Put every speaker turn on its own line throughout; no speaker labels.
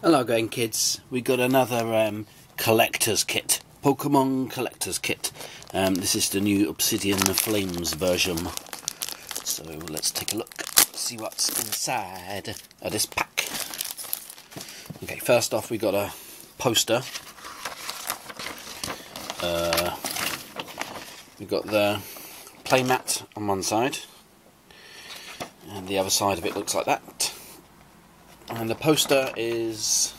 Hello again kids, we got another um, collector's kit, Pokemon collector's kit. Um, this is the new Obsidian Flames version. So let's take a look, see what's inside of this pack. Okay, first off we got a poster. Uh, we got the playmat on one side, and the other side of it looks like that and the poster is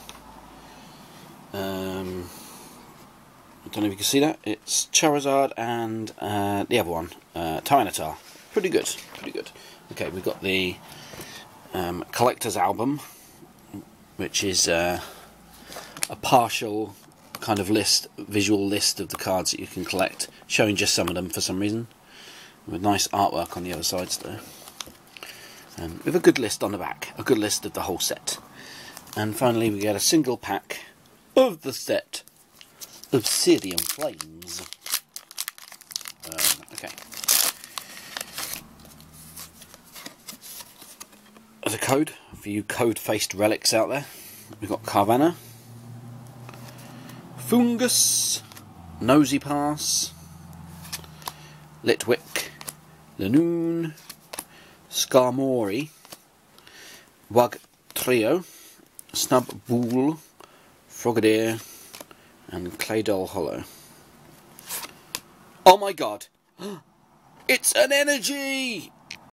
um, I don't know if you can see that. It's Charizard and uh, the other one uh, Tyranitar. Pretty good pretty good. Okay we've got the um, collector's album which is uh, a partial kind of list visual list of the cards that you can collect showing just some of them for some reason. With nice artwork on the other sides there um, with a good list on the back, a good list of the whole set. And finally we get a single pack of the set of Obsidian Flames. Um, okay. As a code, for you code-faced relics out there, we've got Carvanha, Fungus, Foongus, Nosepass, Litwick, Lanoon, Skarmory, Wugtrio, Snubbull, Frogadier, and Claydol holo. Oh my god! It's an energy!